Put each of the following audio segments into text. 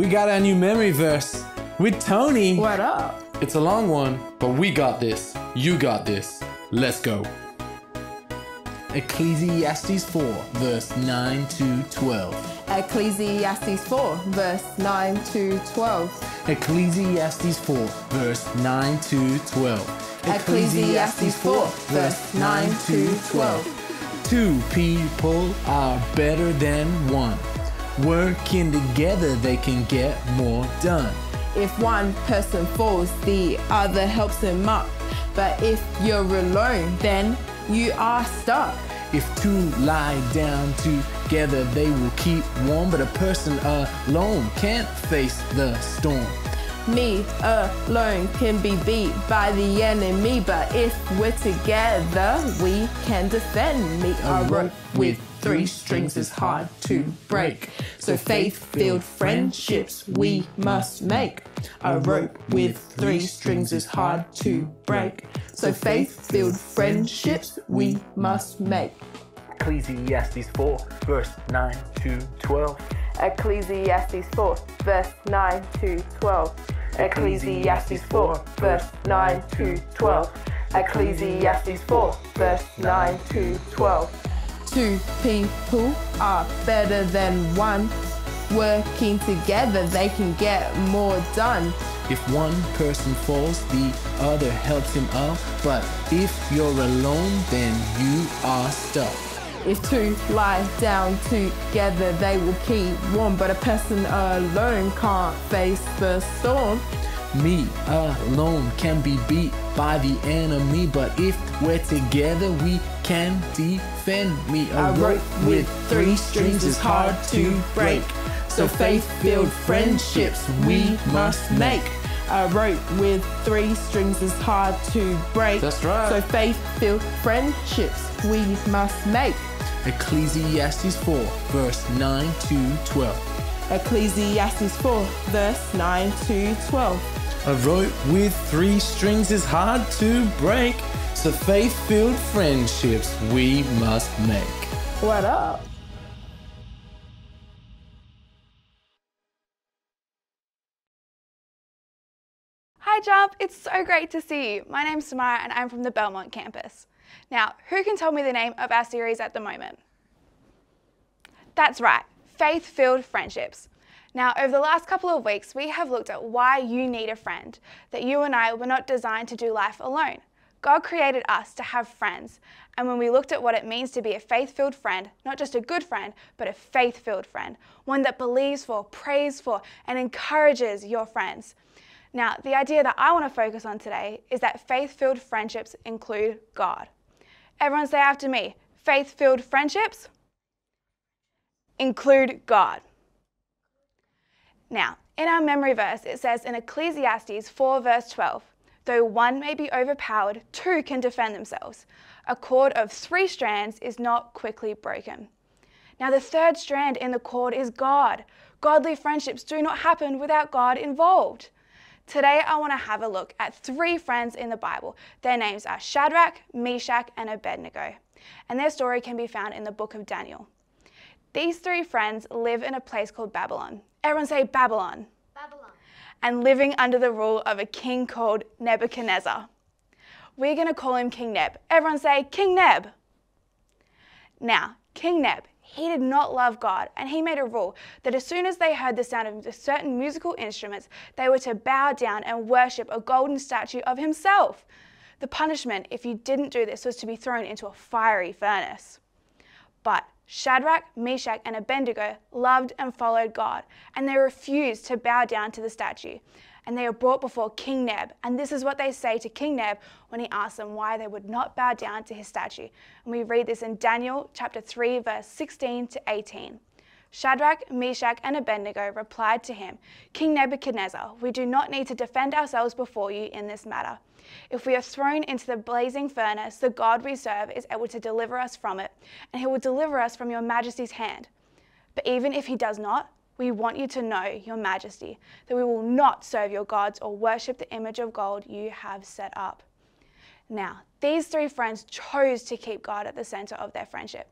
we got our new memory verse with Tony. What up? It's a long one, but we got this. You got this. Let's go. Ecclesiastes 4, verse 9 to 12. Ecclesiastes 4, verse 9 to 12. Ecclesiastes 4, verse 9 to 12. Ecclesiastes 4, verse 9 to 12. Two people are better than one. Working together, they can get more done. If one person falls, the other helps him up. But if you're alone, then you are stuck. If two lie down together, they will keep warm. But a person alone can't face the storm. Me alone can be beat by the enemy, but if we're together, we can defend me. A rope with three strings is hard to break. So faith-filled friendships we must make. A rope with three strings is hard to break. So faith-filled friendships we must make. Ecclesiastes 4, verse 9 to 12. Ecclesiastes 4, verse 9 to 12. Ecclesiastes 4, verse 9 to 12. Ecclesiastes 4, verse 9 to 12. Two people are better than one. Working together, they can get more done. If one person falls, the other helps him up. But if you're alone, then you are stuck. If two lie down together, they will keep warm. But a person alone can't face the storm. Me alone can be beat by the enemy, but if we're together, we can defend me. A rope with three strings is hard to break. So faith-filled friendships we must make. A rope with three strings is hard to break. That's right. So faith-filled friendships we must make. Ecclesiastes 4, verse 9 to 12. Ecclesiastes 4, verse 9 to 12. A rope with three strings is hard to break, so faith-filled friendships we must make. What up? Hi Jump, it's so great to see you. My name's Samara and I'm from the Belmont campus. Now, who can tell me the name of our series at the moment? That's right, Faith-Filled Friendships. Now, over the last couple of weeks, we have looked at why you need a friend, that you and I were not designed to do life alone. God created us to have friends. And when we looked at what it means to be a faith filled friend, not just a good friend, but a faith filled friend, one that believes for, prays for, and encourages your friends. Now, the idea that I want to focus on today is that faith filled friendships include God. Everyone say after me faith filled friendships include God. Now, in our memory verse, it says in Ecclesiastes 4, verse 12, though one may be overpowered, two can defend themselves. A cord of three strands is not quickly broken. Now, the third strand in the cord is God. Godly friendships do not happen without God involved. Today, I want to have a look at three friends in the Bible. Their names are Shadrach, Meshach, and Abednego, and their story can be found in the book of Daniel. These three friends live in a place called Babylon. Everyone say Babylon. Babylon. And living under the rule of a king called Nebuchadnezzar. We're going to call him King Neb. Everyone say King Neb. Now, King Neb, he did not love God, and he made a rule that as soon as they heard the sound of certain musical instruments, they were to bow down and worship a golden statue of himself. The punishment, if you didn't do this, was to be thrown into a fiery furnace. But Shadrach, Meshach, and Abednego loved and followed God, and they refused to bow down to the statue. And they were brought before King Neb, and this is what they say to King Neb when he asks them why they would not bow down to his statue. And we read this in Daniel chapter 3, verse 16 to 18. Shadrach, Meshach, and Abednego replied to him, King Nebuchadnezzar, we do not need to defend ourselves before you in this matter. If we are thrown into the blazing furnace, the God we serve is able to deliver us from it, and he will deliver us from your majesty's hand. But even if he does not, we want you to know, your majesty, that we will not serve your gods or worship the image of gold you have set up. Now, these three friends chose to keep God at the center of their friendship.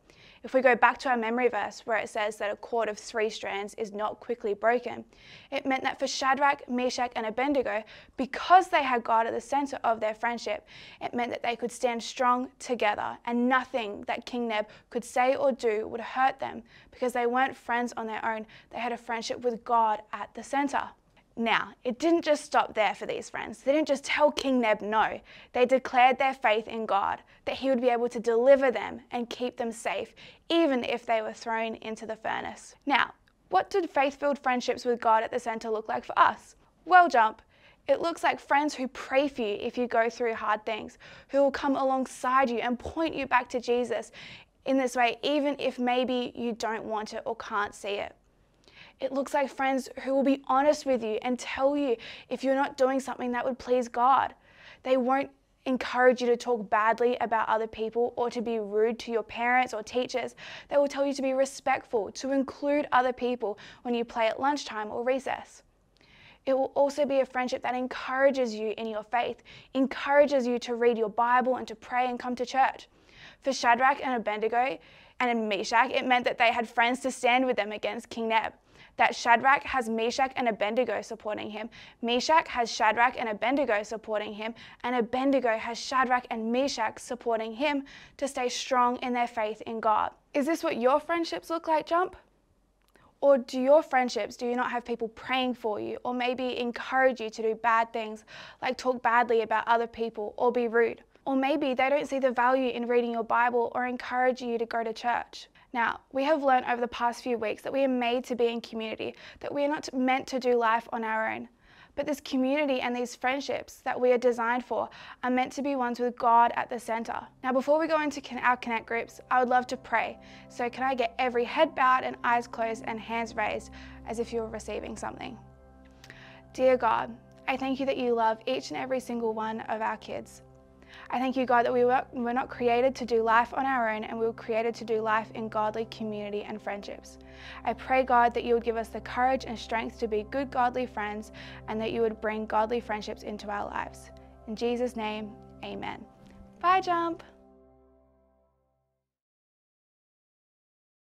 If we go back to our memory verse where it says that a cord of three strands is not quickly broken, it meant that for Shadrach, Meshach, and Abednego, because they had God at the center of their friendship, it meant that they could stand strong together and nothing that King Neb could say or do would hurt them because they weren't friends on their own. They had a friendship with God at the center. Now, it didn't just stop there for these friends. They didn't just tell King Neb no. They declared their faith in God, that he would be able to deliver them and keep them safe, even if they were thrown into the furnace. Now, what did faith filled friendships with God at the center look like for us? Well, jump. It looks like friends who pray for you if you go through hard things, who will come alongside you and point you back to Jesus in this way, even if maybe you don't want it or can't see it. It looks like friends who will be honest with you and tell you if you're not doing something that would please God. They won't encourage you to talk badly about other people or to be rude to your parents or teachers. They will tell you to be respectful, to include other people when you play at lunchtime or recess. It will also be a friendship that encourages you in your faith, encourages you to read your Bible and to pray and come to church. For Shadrach and Abednego and Meshach, it meant that they had friends to stand with them against King Neb that Shadrach has Meshach and Abednego supporting him. Meshach has Shadrach and Abednego supporting him. And Abednego has Shadrach and Meshach supporting him to stay strong in their faith in God. Is this what your friendships look like, Jump? Or do your friendships, do you not have people praying for you or maybe encourage you to do bad things like talk badly about other people or be rude? Or maybe they don't see the value in reading your Bible or encourage you to go to church. Now, we have learned over the past few weeks that we are made to be in community, that we are not meant to do life on our own. But this community and these friendships that we are designed for are meant to be ones with God at the center. Now, before we go into our Connect groups, I would love to pray. So, can I get every head bowed and eyes closed and hands raised as if you were receiving something? Dear God, I thank you that you love each and every single one of our kids. I thank you, God, that we were, were not created to do life on our own and we were created to do life in godly community and friendships. I pray, God, that you would give us the courage and strength to be good, godly friends and that you would bring godly friendships into our lives. In Jesus' name, amen. Bye, Jump.